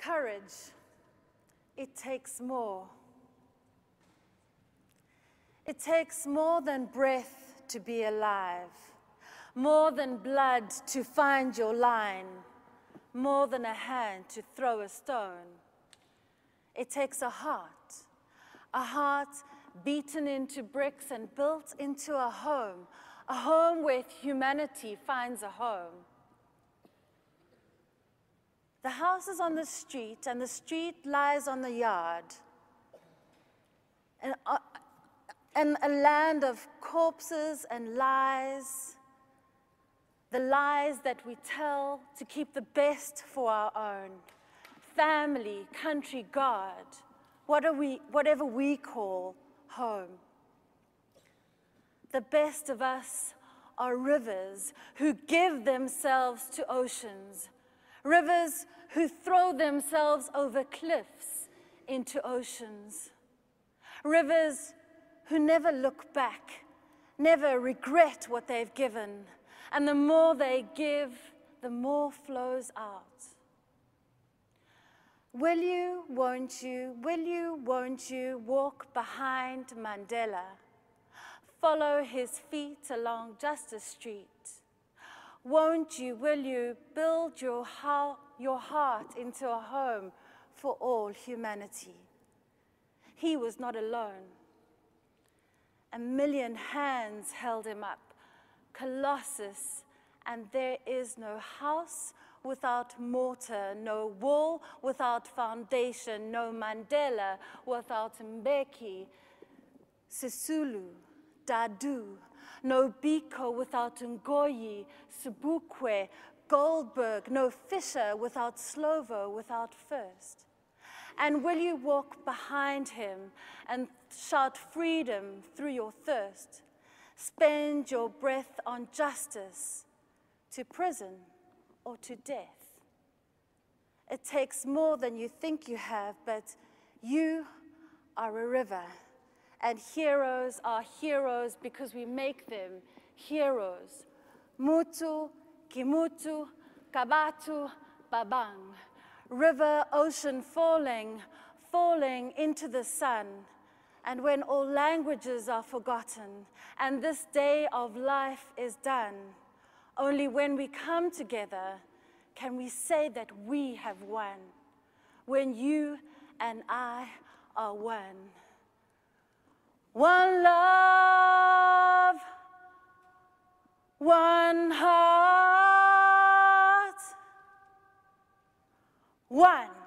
Courage, it takes more. It takes more than breath to be alive, more than blood to find your line, more than a hand to throw a stone. It takes a heart, a heart beaten into bricks and built into a home, a home where humanity finds a home. The house is on the street, and the street lies on the yard. And, uh, and a land of corpses and lies, the lies that we tell to keep the best for our own family, country, God, what we, whatever we call home. The best of us are rivers who give themselves to oceans, rivers who throw themselves over cliffs into oceans, rivers who never look back, never regret what they've given, and the more they give, the more flows out. Will you, won't you, will you, won't you walk behind Mandela? Follow his feet along Justice Street. Won't you, will you, build your, your heart into a home for all humanity? He was not alone. A million hands held him up, Colossus, and there is no house without mortar, no wall without foundation, no Mandela without Mbeki, Sisulu, Dadoo, no Biko without Ngoyi, Sobukwe, Goldberg, no Fischer without Slovo, without First. And will you walk behind him and shout freedom through your thirst? Spend your breath on justice to prison or to death. It takes more than you think you have, but you are a river. And heroes are heroes because we make them heroes. Mutu, Kimutu, Kabatu, Babang. River, ocean falling, falling into the sun. And when all languages are forgotten and this day of life is done, only when we come together can we say that we have won, when you and I are one. One love, one heart, one.